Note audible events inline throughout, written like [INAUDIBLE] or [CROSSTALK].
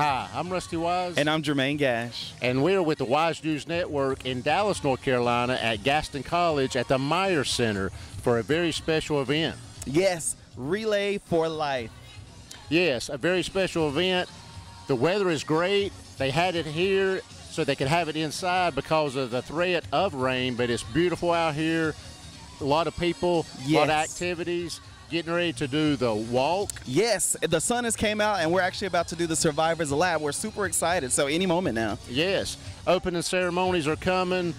Hi, I'm Rusty Wise. And I'm Jermaine Gash. And we're with the Wise News Network in Dallas, North Carolina at Gaston College at the Meyer Center for a very special event. Yes, Relay for Life. Yes, a very special event. The weather is great. They had it here so they could have it inside because of the threat of rain, but it's beautiful out here. A lot of people, yes. a lot of activities getting ready to do the walk. Yes, the sun has came out and we're actually about to do the Survivors Lap. We're super excited, so any moment now. Yes, opening ceremonies are coming.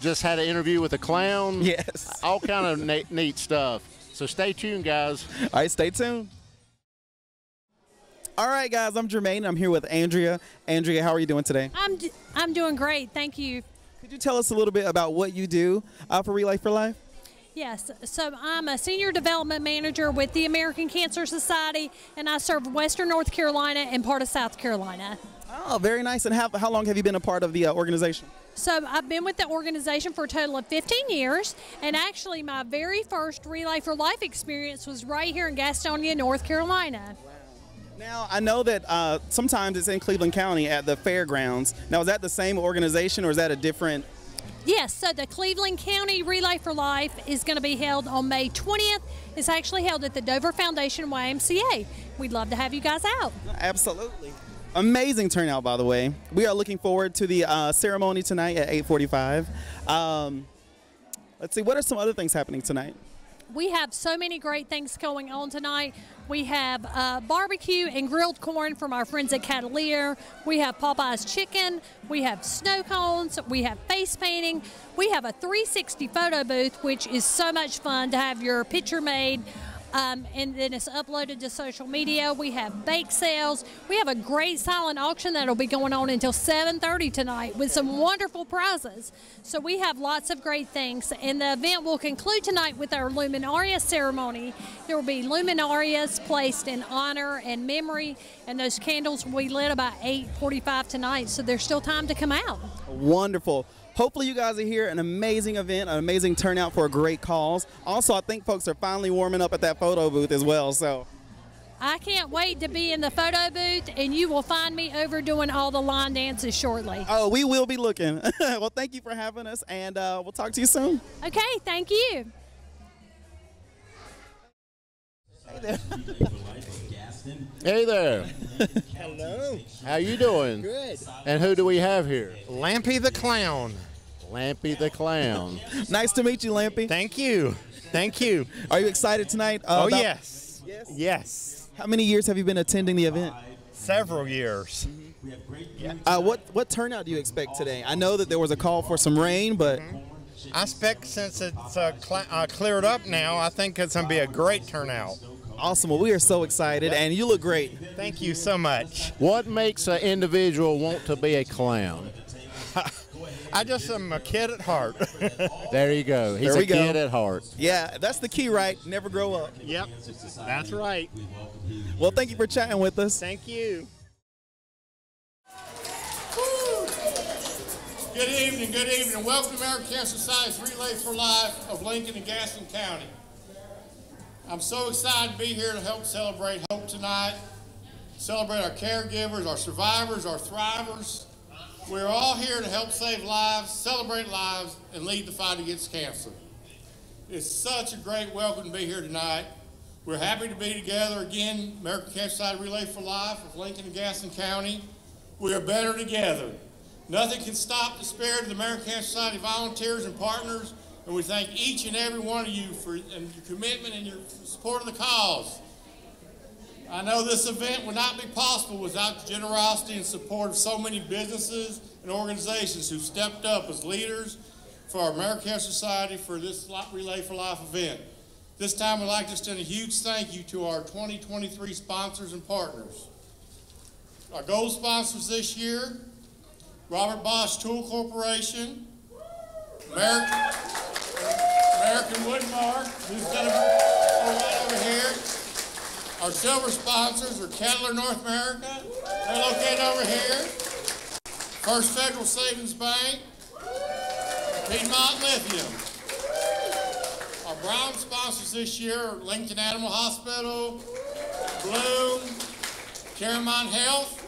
Just had an interview with a clown. Yes. All kind of neat, neat stuff. So stay tuned, guys. All right, stay tuned. All right, guys, I'm Jermaine. I'm here with Andrea. Andrea, how are you doing today? I'm, I'm doing great. Thank you. Could you tell us a little bit about what you do uh, for Relay for Life? Yes, so I'm a senior development manager with the American Cancer Society, and I serve Western North Carolina and part of South Carolina. Oh, very nice. And how, how long have you been a part of the uh, organization? So I've been with the organization for a total of 15 years, and actually my very first Relay for Life experience was right here in Gastonia, North Carolina. Now, I know that uh, sometimes it's in Cleveland County at the fairgrounds. Now, is that the same organization or is that a different Yes, so the Cleveland County Relay for Life is going to be held on May 20th. It's actually held at the Dover Foundation YMCA. We'd love to have you guys out. Absolutely. Amazing turnout, by the way. We are looking forward to the uh, ceremony tonight at 8:45. Um, let's see, what are some other things happening tonight? We have so many great things going on tonight. We have uh, barbecue and grilled corn from our friends at Catalier. We have Popeye's chicken. We have snow cones. We have face painting. We have a 360 photo booth, which is so much fun to have your picture made um, and then it's uploaded to social media. We have bake sales. We have a great silent auction that'll be going on until 7:30 tonight with some wonderful prizes. So we have lots of great things, and the event will conclude tonight with our Luminaria ceremony. There will be luminarias placed in honor and memory, and those candles will be lit about 8:45 tonight. So there's still time to come out. Wonderful hopefully you guys are here. An amazing event, an amazing turnout for a great cause. Also, I think folks are finally warming up at that photo booth as well. So. I can't wait to be in the photo booth, and you will find me over doing all the line dances shortly. Oh, we will be looking. [LAUGHS] well, thank you for having us, and uh, we'll talk to you soon. Okay, thank you. Hey there. [LAUGHS] hey there. [LAUGHS] Hello. How you doing? Good. And who do we have here? Lampy the Clown. Lampy the Clown. nice to meet you, Lampy. Thank you. Thank you. Are you excited tonight? Uh, oh, yes. Yes. Yes. How many years have you been attending the event? Several years. Uh, what what turnout do you expect today? I know that there was a call for some rain, but I expect since it's uh, cl- uh, cleared up now, I think it's going to be a great turnout. Awesome. Well, we are so excited, and you look great. Thank you so much. What makes an individual want to be a clown? [LAUGHS] I just am a kid at heart. [LAUGHS] there you go. He's a kid at heart. Yeah, that's the key, right? Never grow up. Yep, that's right. Well, thank you for chatting with us. Thank you. Good evening, good evening. Welcome to American Cancer Society's Relay for Life of Lincoln and Gaston County. I'm so excited to be here to help celebrate hope tonight, celebrate our caregivers, our survivors, our thrivers. We're all here to help save lives, celebrate lives, and lead the fight against cancer. It's such a great welcome to be here tonight. We're happy to be together again, American Cancer Society Relay for Life of Lincoln and Gaston County. We are better together. Nothing can stop the spirit of the American Cancer Society volunteers and partners and we thank each and every one of you for and your commitment and your support of the cause. I know this event would not be possible without the generosity and support of so many businesses and organizations who stepped up as leaders for our American Cancer Society for this Relay for Life event. This time I'd like to extend a huge thank you to our 2023 sponsors and partners. Our gold sponsors this year, Robert Bosch Tool Corporation, American, American Woodmark, who's going to go right over here. Our silver sponsors are Kettler North America. They're located over here. First Federal Savings Bank, Piedmont Lithium. Our brown sponsors this year are Lincoln Animal Hospital, Bloom, CaroMont Health,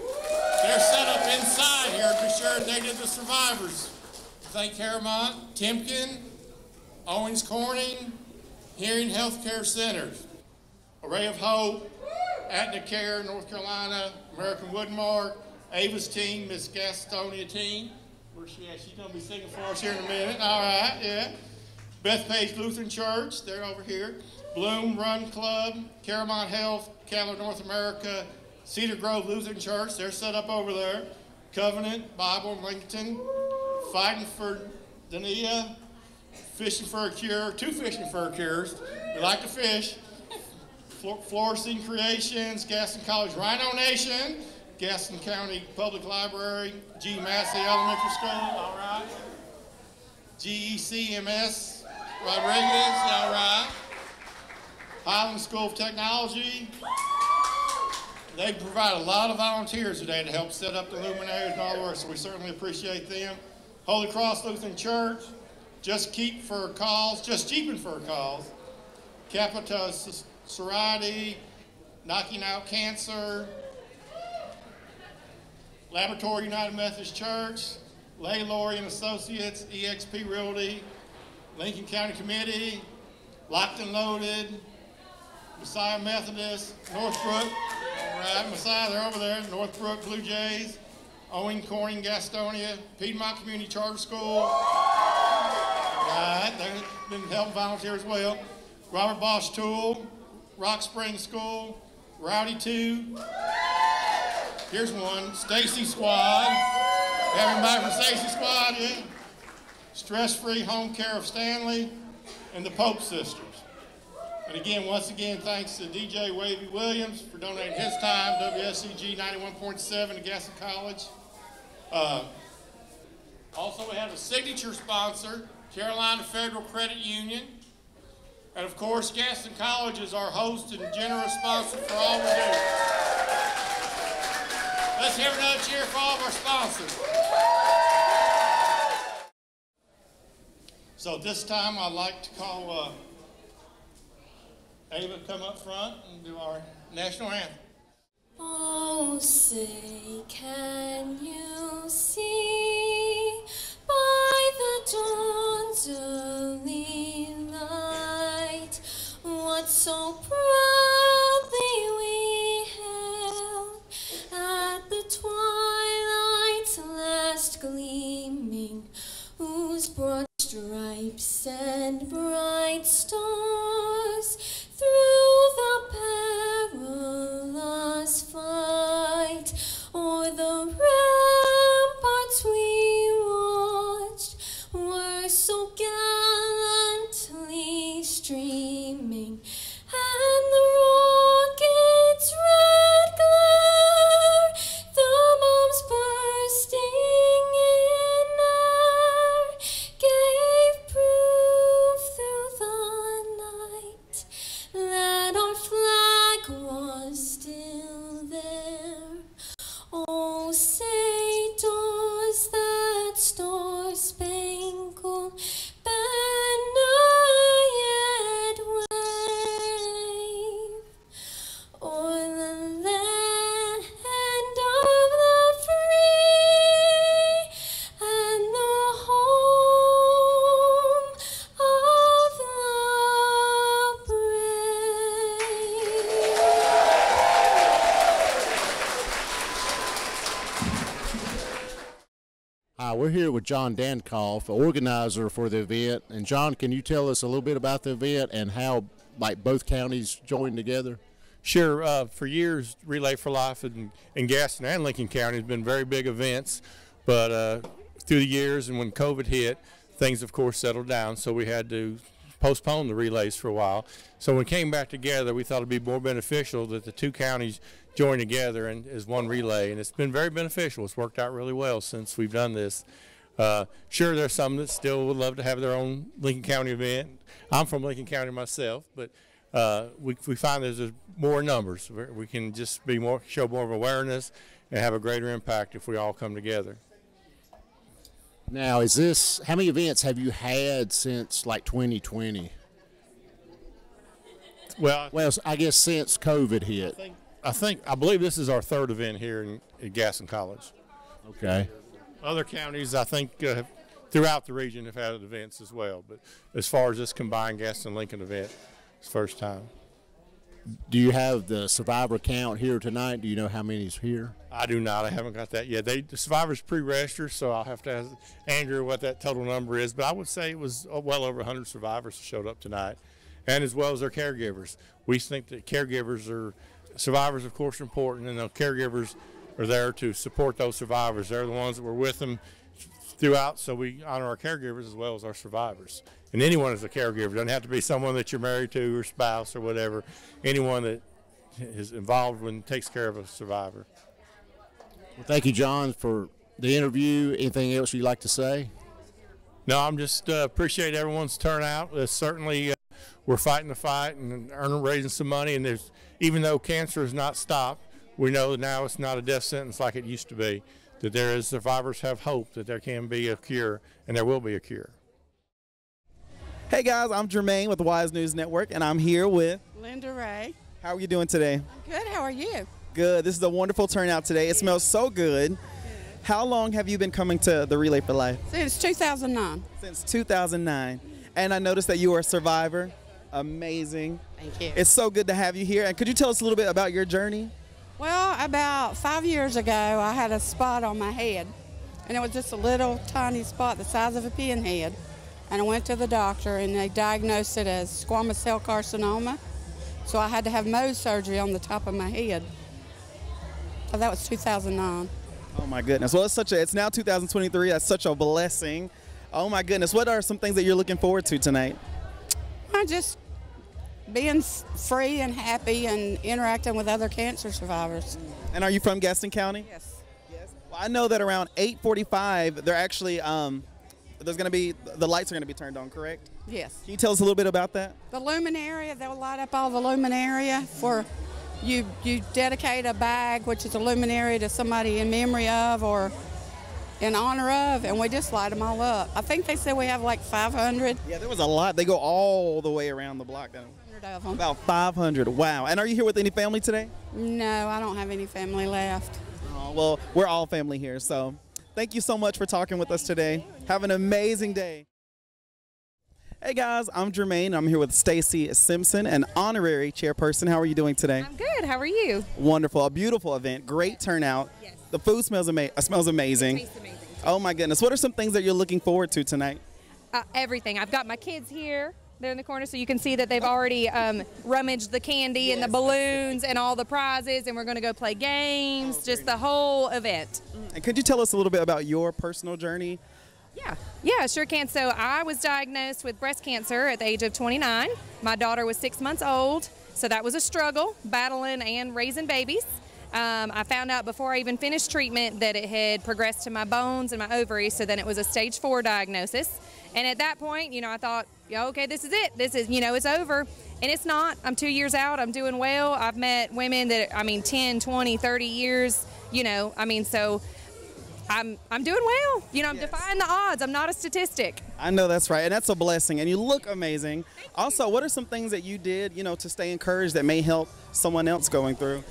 They're set up inside here to be sure they did the survivors. Thank CaroMont, Timken, Owens Corning, Hearing Healthcare Centers, Array of Hope, Atna Care, North Carolina, American Woodmark, Ava's team, Miss Gastonia team. Where's she at? She's going to be singing for us here in a minute. All right, yeah. Bethphage Lutheran Church, they're over here. Bloom Run Club, CaroMont Health, Candler North America, Cedar Grove Lutheran Church, they're set up over there. Covenant Bible Lincoln, Fighting for Dania, Fishing for a Cure, two fishing for cures. We like to fish. Florissant Creations, Gaston College Rhino Nation, Gaston County Public Library, G. Massey Elementary School, all right. GECMS Rodriguez, all right. Highland School of Technology. They provide a lot of volunteers today to help set up the luminaries and all the work, so we certainly appreciate them. Holy Cross Lutheran Church, Just Keep for Calls, Just Keeping for Calls. Capita Sorority, Knocking Out Cancer, Laboratory United Methodist Church, Lay Laurie and Associates, EXP Realty, Lincoln County Committee, Locked and Loaded, Messiah Methodist, Northbrook, all right, Messiah, they're over there, Northbrook Blue Jays, Owen Corning, Gastonia, Piedmont Community Charter School, right, they've been helping volunteer as well, Robert Bosch Tool, Rock Spring School, Rowdy 2, here's one, Stacy Squad, everybody from Stacy Squad, yeah, Stress Free Home Care of Stanley, and the Pope Sisters. And again, once again, thanks to DJ Wavy Williams for donating his time, WSCG 91.7 to Gaston College. Uh, also, we have a signature sponsor, Carolina Federal Credit Union. And of course, Gaston College is our host and generous sponsor for all we do. Let's hear another cheer for all of our sponsors. So this time I'd like to call uh, Ava come up front and do our national anthem. Oh, say, can you see Hi, we're here with John Dankoff, organizer for the event. And John, can you tell us a little bit about the event and how, like, both counties joined together? Sure. Uh, for years, Relay for Life in, in Gaston and Lincoln County has been very big events, but uh, through the years and when COVID hit, things of course settled down, so we had to postpone the relays for a while. So when we came back together, we thought it'd be more beneficial that the two counties join together and as one relay, and it's been very beneficial. It's worked out really well since we've done this. Uh, sure, there's some that still would love to have their own Lincoln County event. I'm from Lincoln County myself, but uh, we, we find there's a- more numbers. We're- can just be more, show more of awareness and have a greater impact if we all come together. Now, is this, how many events have you had since, like, 2020? Well, Well, I guess since COVID I hit. I think I believe this is our third event here in, in Gaston College. Okay. Other counties, I think, uh, throughout the region have had events as well. But as far as this combined Gaston Lincoln event, it's first time. Do you have the survivor count here tonight? Do you know how many's here? I do not. I haven't got that yet. They the survivors pre-register, so I'll have to ask Andrew what that total number is. But I would say it was uh, well over 100 survivors showed up tonight, and as well as their caregivers. We think that caregivers are survivors, of course, are important, and the caregivers are there to support those survivors. They're the ones that were with them throughout, so we honor our caregivers as well as our survivors. And anyone is a caregiver. Doesn't have to be someone that you're married to or spouse or whatever. Anyone that is involved when takes care of a survivor. Well, thank you, John, for the interview. Anything else you'd like to say? No, I'm just uh, appreciate everyone's turnout. Uh, certainly, uh, we're fighting the fight and earning, raising some money. And there's even though cancer has not stopped, we know that now it's not a death sentence like it used to be. That there is survivors have hope that there can be a cure, and there will be a cure. Hey guys, I'm Jermaine with the Wise News Network, and I'm here with. Linda Ray. How are you doing today? Good. How are you? Good. This is a wonderful turnout today. It smells so good. How long have you been coming to the Relay for Life? Since 2009. Since 2009. And I noticed that you are a survivor. Amazing. Thank you. It's so good to have you here. And could you tell us a little bit about your journey? well, about five years ago, I had a spot on my head, and it was just a little tiny spot the size of a pinhead. And I went to the doctor, and they diagnosed it as squamous cell carcinoma. So I had to have Mohs surgery on the top of my head. So that was 2009. Oh my goodness. Well, it's such a. It's now 2023. That's such a blessing. Oh my goodness. What are some things that you're looking forward to tonight? I just being free and happy and interacting with other cancer survivors. And are you from Gaston County? Yes. Yes. Well, I know that around 8:45, they're actually um, there's going to be the lights are going to be turned on. Correct? Yes. Can you tell us a little bit about that? The luminaria, they'll light up all the luminaria for you. You dedicate a bag, which is a luminaria, to somebody in memory of or in honor of, and we just light them all up. I think they said we have like 500 Yeah, there was a lot. They go all the way around the block. Down. Of them. About 500. Wow. And are you here with any family today? No, I don't have any family left. Oh, well, we're all family here. So thank you so much for talking with us today. Have an amazing day. Hey guys, I'm Jermaine. I'm here with Stacy Simpson, an honorary chairperson. How are you doing today? I'm good. How are you? Wonderful. A beautiful event. Great turnout. Yes. The food smells, ama- uh, smells amazing. Tastes amazing. Oh my goodness. What are some things that you're looking forward to tonight? Uh, everything. I've got my kids here. They're in the corner, so you can see that they've already um, rummaged the candy and the balloons and all the prizes, and we're going to go play games. just the whole event. And could you tell us a little bit about your personal journey? Yeah, yeah, sure can. So I was diagnosed with breast cancer at the age of 29. My daughter was six months old, so that was a struggle, battling and raising babies. Um, I found out before I even finished treatment that it had progressed to my bones and my ovaries, so then it was a stage four diagnosis. And at that point, you know, I thought, yeah, okay, this is it. This is, you know, it's over. And it's not. I'm two years out. I'm doing well. I've met women that, I mean, 10, 20, 30 years, you know, I mean, so I'm I'm doing well. You know, I'm defying the odds. I'm not a statistic. I know that's right, and that's a blessing. And you look amazing. Also, what are some things that you did, you know, to stay encouraged that may help someone else going through?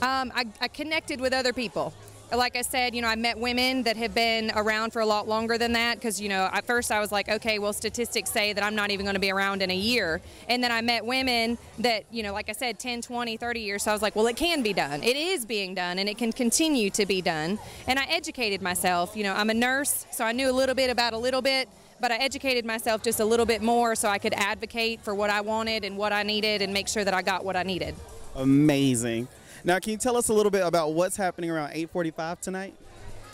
Um, I, I connected with other people. Like I said, you know, I met women that have been around for a lot longer than that because, you know, at first I was like, okay, well, statistics say that I'm not even going to be around in a year. And then I met women that, you know, like I said, 10, 20, 30 years. So I was like, well, it can be done. It is being done and it can continue to be done. And I educated myself. You know, I'm a nurse, so I knew a little bit about a little bit. But I educated myself just a little bit more so I could advocate for what I wanted and what I needed and make sure that I got what I needed. Amazing. Now, can you tell us a little bit about what's happening around 8:45 tonight?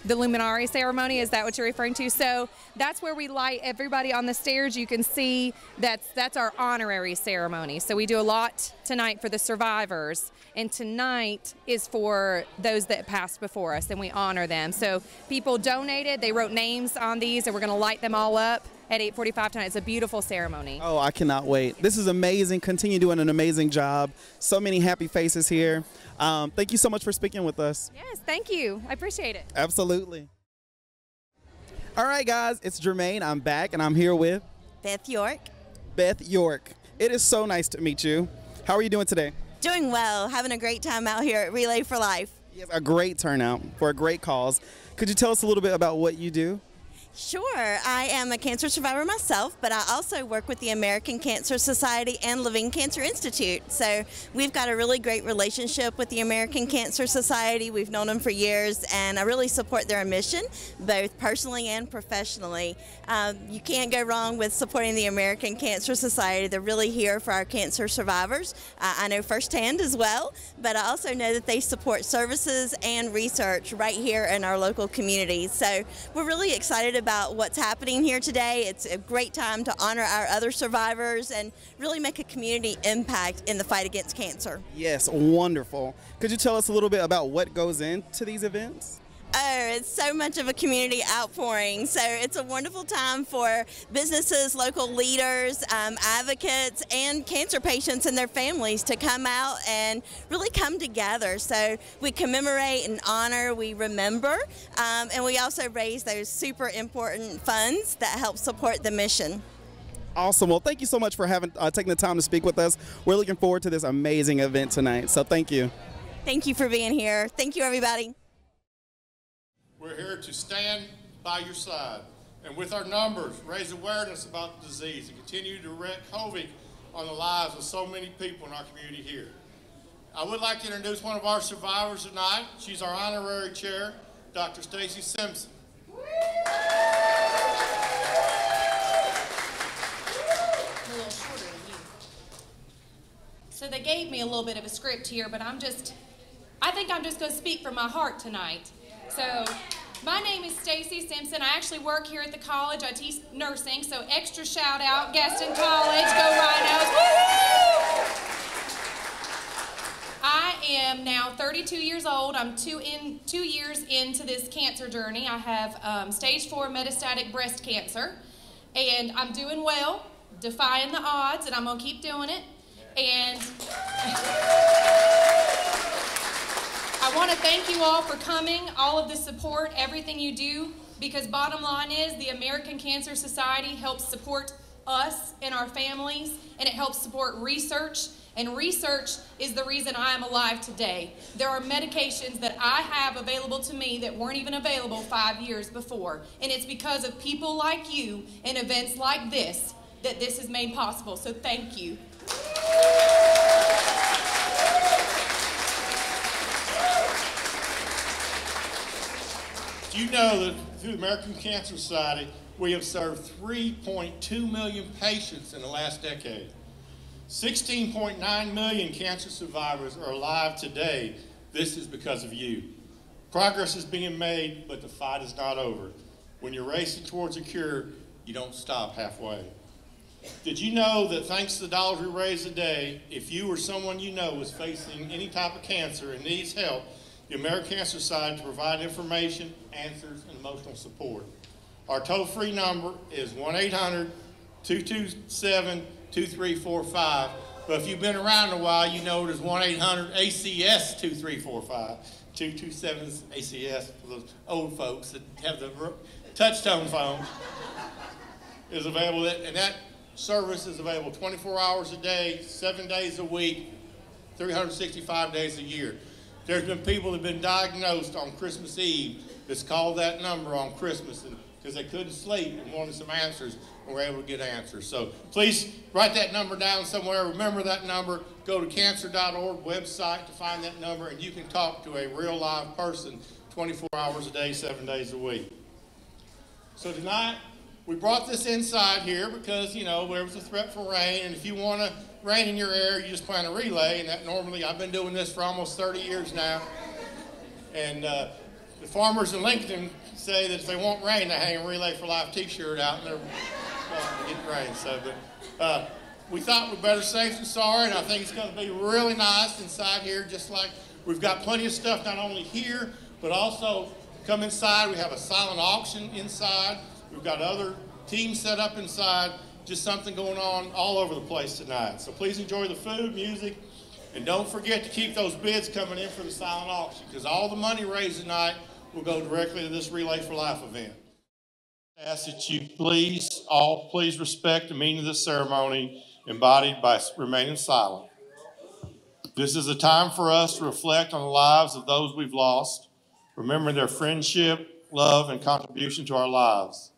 the luminary ceremony is that what you're referring to? So that's where we light everybody on the stairs. You can see that's that's our honorary ceremony. So we do a lot tonight for the survivors and tonight is for those that passed before us and we honor them. So people donated. They wrote names on these and we're going to light them all up at 8:45 tonight it's a beautiful ceremony Oh, I cannot wait. This is amazing. Continue doing an amazing job. So many happy faces here. Um, thank you so much for speaking with us. yes thank you i appreciate it Absolutely. All right, guys, it's Jermaine. I'm back, and I'm here with Beth York. Beth York. It is so nice to meet you. How are you doing today? Doing well, having a great time out here at Relay for Life. Yes, a great turnout for a great cause. Could you tell us a little bit about what you do? Sure. I am a cancer survivor myself, but I also work with the American Cancer Society and Levine Cancer Institute. So we've got a really great relationship with the American Cancer Society. We've known them for years, and I really support their mission, both personally and professionally. Um, you can't go wrong with supporting the American Cancer Society. They're really here for our cancer survivors. Uh, I know firsthand as well, but I also know that they support services and research right here in our local communities. So we're really excited about about what's happening here today. It's a great time to honor our other survivors and really make a community impact in the fight against cancer. Yes, wonderful. Could you tell us a little bit about what goes into these events? Oh, it's so much of a community outpouring. So it's a wonderful time for businesses, local leaders, um, advocates, and cancer patients and their families to come out and really come together. So we commemorate and honor, we remember, um, and we also raise those super important funds that help support the mission. Awesome. Well, thank you so much for having uh, taking the time to speak with us. We're looking forward to this amazing event tonight. So thank you. Thank you for being here. Thank you, everybody. We're here to stand by your side and with our numbers raise awareness about the disease and continue to wreak havoc on the lives of so many people in our community here. I would like to introduce one of our survivors tonight. She's our honorary chair, Dr. Stacy Simpson. So they gave me a little bit of a script here, but I'm just, I think I'm just going to speak from my heart tonight. So, my name is Stacy Simpson. I actually work here at the college. I teach nursing, so extra shout out, Gaston College, go Rhinos! I am now 32 years old. I'm two in two years into this cancer journey. I have um, stage four metastatic breast cancer, and I'm doing well, defying the odds, and I'm gonna keep doing it. And. [LAUGHS] I want to thank you all for coming, all of the support, everything you do, because bottom line is the American Cancer Society helps support us and our families, and it helps support research. And research is the reason I am alive today. There are medications that I have available to me that weren't even available five years before. And it's because of people like you and events like this that this is made possible. So thank you. You know that through the American Cancer Society, we have served 3.2 million patients in the last decade? 16.9 million cancer survivors are alive today. This is because of you. Progress is being made, but the fight is not over. When you're racing towards a cure, you don't stop halfway. Did you know that thanks to the dollars we raise a day, if you or someone you know is facing any type of cancer and needs help, the American Cancer Society to provide information, answers, and emotional support. Our toll-free number is 1-800-227-2345. But if you've been around a while, you know it is 1-800-ACS-2345. 227 ACS for those old folks that have the touch-tone phone is available. And that service is available 24 hours a day, seven days a week, 365 days a year. There's been people that have been diagnosed on Christmas Eve that's called that number on Christmas because they couldn't sleep and wanted some answers and were able to get answers. So please write that number down somewhere. Remember that number. Go to cancer.org website to find that number and you can talk to a real live person 24 hours a day, seven days a week. So tonight, we brought this inside here because, you know, there was a threat for rain, and if you want to rain in your air, you just plant a relay, and that normally, I've been doing this for almost 30 years now, and uh, the farmers in Lincoln say that if they want rain, they hang a Relay for Life t-shirt out, and they're uh, getting rain, so, but uh, we thought we'd better safe than sorry, and I think it's going to be really nice inside here, just like we've got plenty of stuff not only here, but also come inside. We have a silent auction inside. We've got other teams set up inside. Just something going on all over the place tonight. So please enjoy the food, music, and don't forget to keep those bids coming in for the silent auction because all the money raised tonight will go directly to this Relay for Life event. I ask that you please, all please respect the meaning of this ceremony embodied by remaining silent. This is a time for us to reflect on the lives of those we've lost, remembering their friendship, love, and contribution to our lives.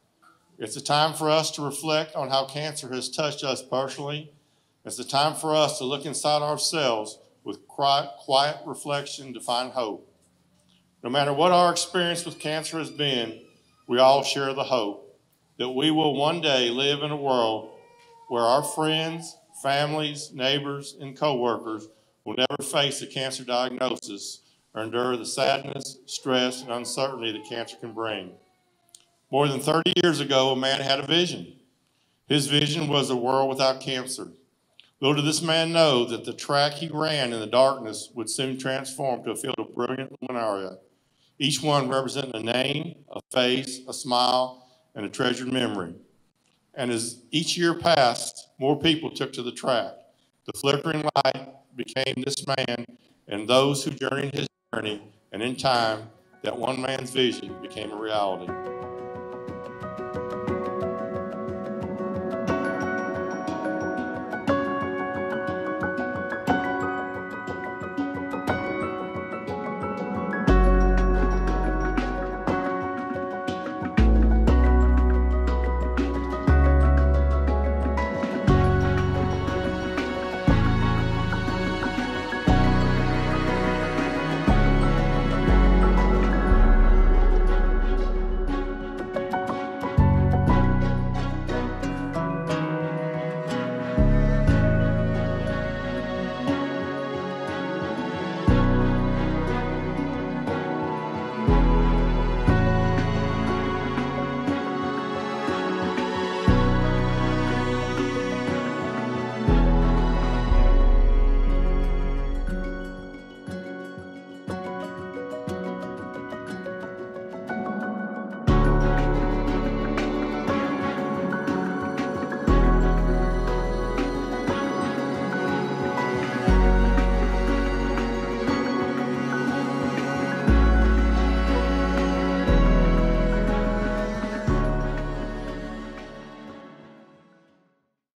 It's a time for us to reflect on how cancer has touched us personally. It's a time for us to look inside ourselves with quiet, reflection to find hope. No matter what our experience with cancer has been, we all share the hope that we will one day live in a world where our friends, families, neighbors, and coworkers will never face a cancer diagnosis or endure the sadness, stress, and uncertainty that cancer can bring. More than 30 years ago, a man had a vision. His vision was a world without cancer. Little did this man know that the track he ran in the darkness would soon transform to a field of brilliant luminaria, each one representing a name, a face, a smile, and a treasured memory. And as each year passed, more people took to the track. The flickering light became this man and those who journeyed his journey, and in time, that one man's vision became a reality.